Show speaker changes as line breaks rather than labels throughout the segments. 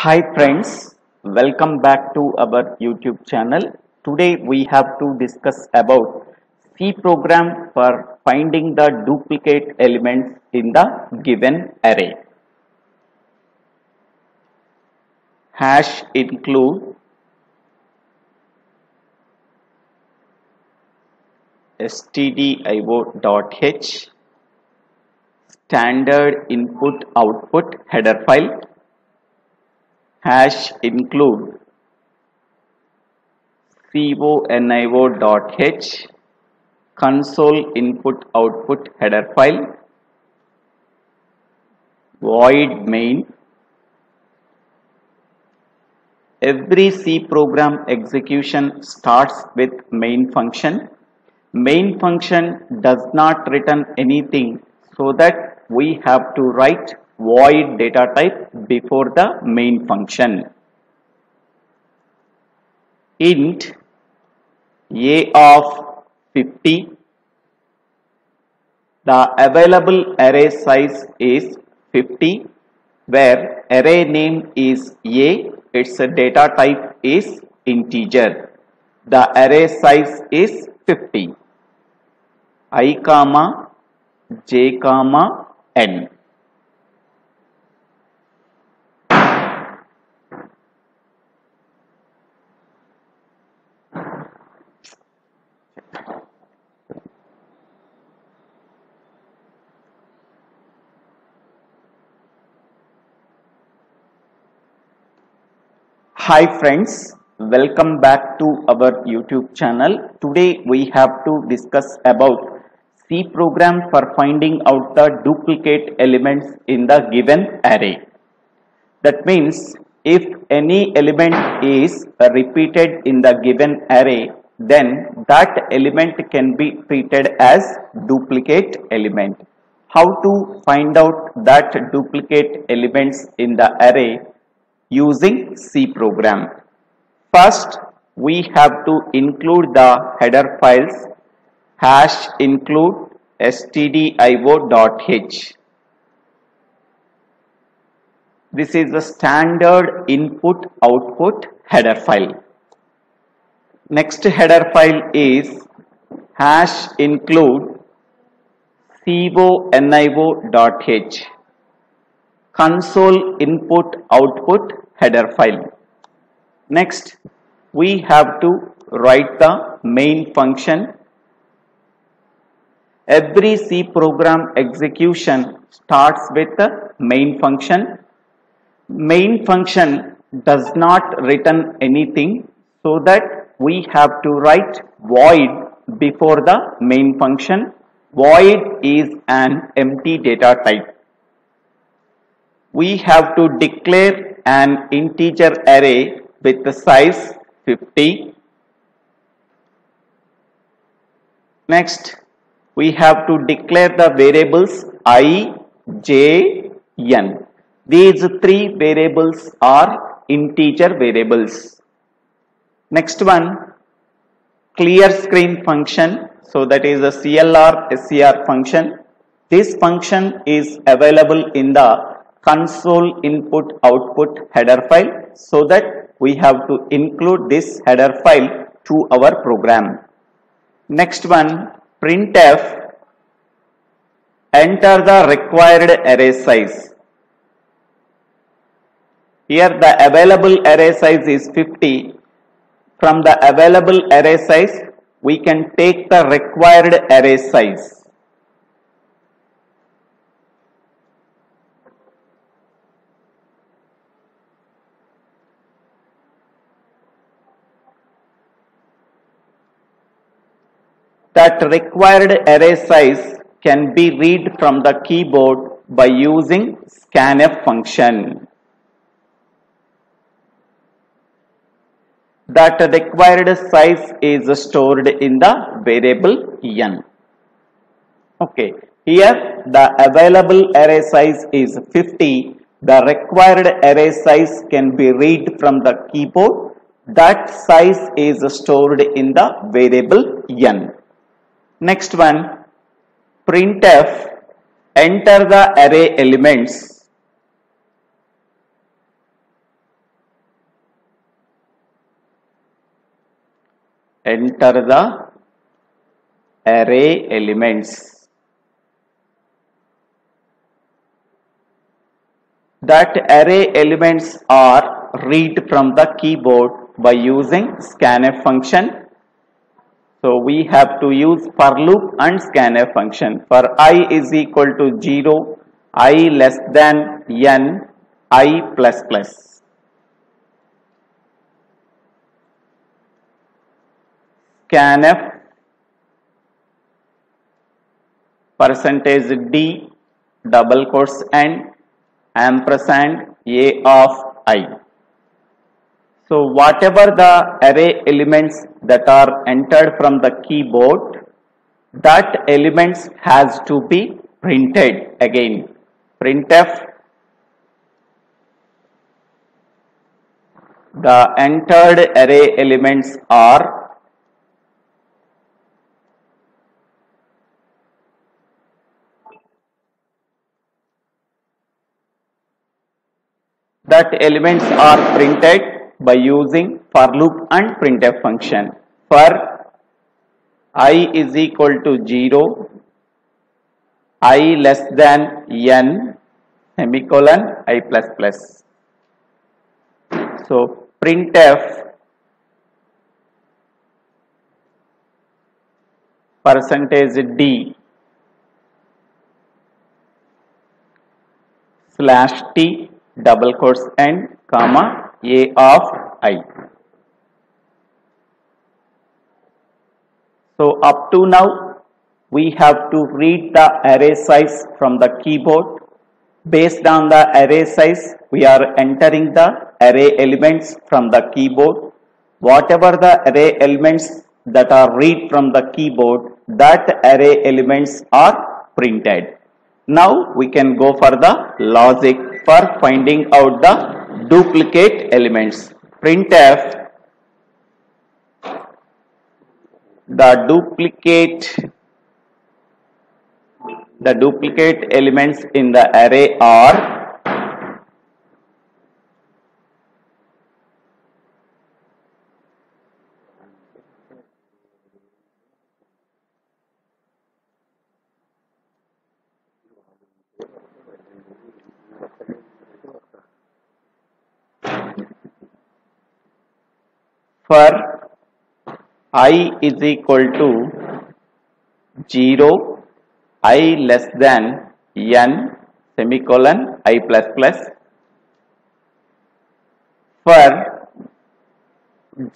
Hi friends, welcome back to our YouTube channel. Today we have to discuss about C program for finding the duplicate elements in the given array. Hash include stdio.h standard input output header file hash include conio.h console input output header file void main every c program execution starts with main function. Main function does not return anything so that we have to write void data type before the main function. Int a of 50 the available array size is 50 where array name is a its data type is integer. The array size is 50 i comma j comma n Hi friends, welcome back to our YouTube channel. Today we have to discuss about C program for finding out the duplicate elements in the given array. That means if any element is repeated in the given array then that element can be treated as duplicate element. How to find out that duplicate elements in the array using C program. First, we have to include the header files hash include stdio.h. This is the standard input output header file. Next header file is hash include conio.h console input output header file. Next, we have to write the main function. Every C program execution starts with the main function. Main function does not return anything so that we have to write void before the main function. Void is an empty data type we have to declare an integer array with the size 50. Next, we have to declare the variables i, j, n. These three variables are integer variables. Next one, clear screen function. So that is a CLR SCR function. This function is available in the console input output header file so that we have to include this header file to our program. Next one printf enter the required array size. Here the available array size is 50. From the available array size we can take the required array size. That required array size can be read from the keyboard by using scanf function. That required size is stored in the variable n. Okay, here the available array size is 50. The required array size can be read from the keyboard. That size is stored in the variable n. Next one, printf, enter the array elements. Enter the array elements. That array elements are read from the keyboard by using scanf function so we have to use for loop and scanf function for i is equal to 0 i less than n i plus plus scanf percentage d double quotes and ampersand a of i. So whatever the array elements that are entered from the keyboard, that elements has to be printed again. Printf the entered array elements are that elements are printed by using for loop and printf function. For i is equal to 0 i less than n semicolon i plus plus. So printf percentage d slash t double quotes and comma a of i. So up to now we have to read the array size from the keyboard. Based on the array size we are entering the array elements from the keyboard. Whatever the array elements that are read from the keyboard that array elements are printed. Now we can go for the logic for finding out the duplicate elements. Printf the duplicate the duplicate elements in the array are for i is equal to 0 i less than n semicolon i plus plus. For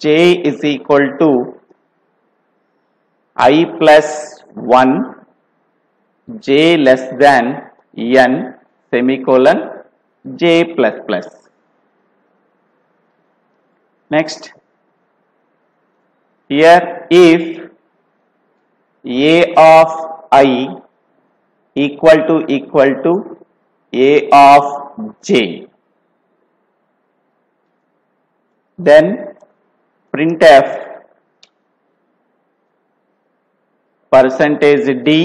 j is equal to i plus 1 j less than n semicolon j plus plus. Next here if a of i equal to equal to a of j. Then printf percentage d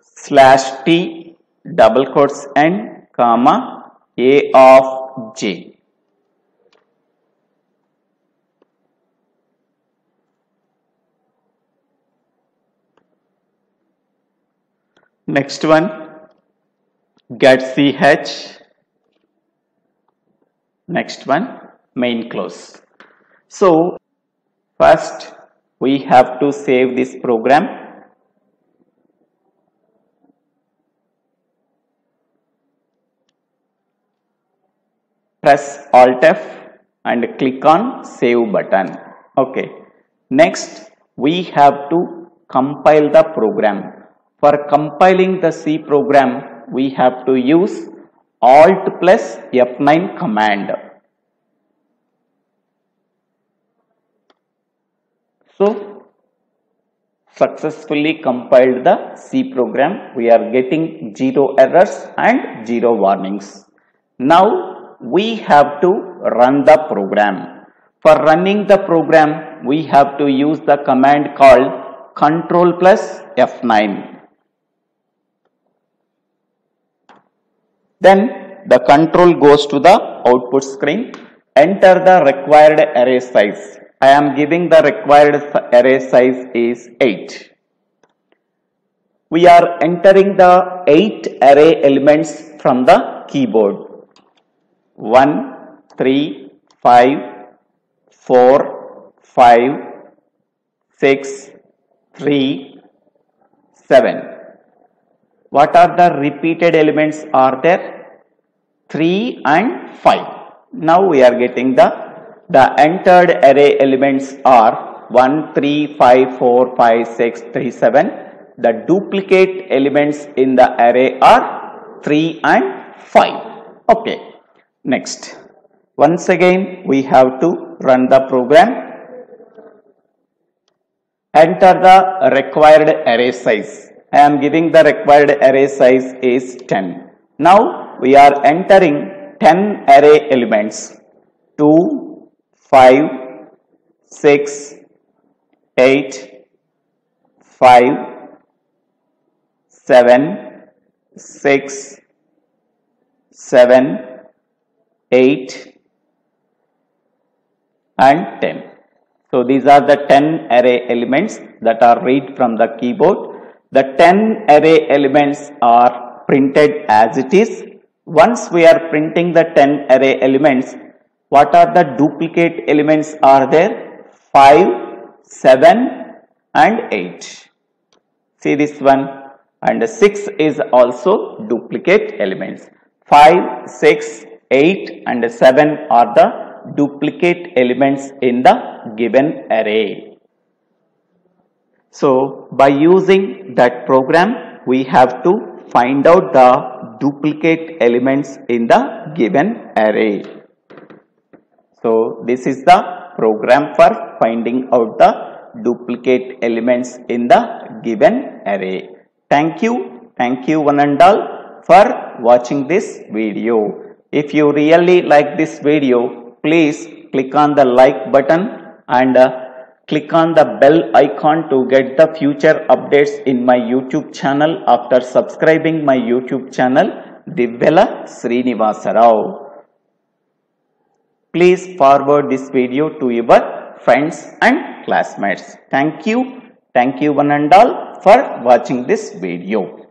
slash t double quotes and comma a of j Next one, get ch. Next one, main close. So, first we have to save this program. Press Alt F and click on save button. Okay. Next, we have to compile the program. For compiling the C program, we have to use Alt plus F9 command. So, successfully compiled the C program. We are getting zero errors and zero warnings. Now, we have to run the program. For running the program, we have to use the command called control plus F9. Then the control goes to the output screen. enter the required array size. I am giving the required array size is 8. We are entering the 8 array elements from the keyboard. 1, 3, 5, 4, 5, 6, 3, 7. What are the repeated elements are there? 3 and 5. Now we are getting the, the entered array elements are 1, 3, 5, 4, 5, 6, 3, 7. The duplicate elements in the array are 3 and 5. Okay. Next. Once again we have to run the program. Enter the required array size. I am giving the required array size is 10. Now we are entering 10 array elements 2, 5, 6, 8, 5, 7, 6, 7, 8 and 10. So these are the 10 array elements that are read from the keyboard. The 10 array elements are printed as it is once we are printing the 10 array elements, what are the duplicate elements are there? 5, 7 and 8. See this one and 6 is also duplicate elements. 5, 6, 8 and 7 are the duplicate elements in the given array. So by using that program we have to find out the duplicate elements in the given array. So this is the program for finding out the duplicate elements in the given array. Thank you. Thank you one and all for watching this video. If you really like this video, please click on the like button and uh, click on the bell icon to get the future updates in my YouTube channel after subscribing my YouTube channel Divvela Srinivasa Rao. Please forward this video to your friends and classmates. Thank you. Thank you one and all for watching this video.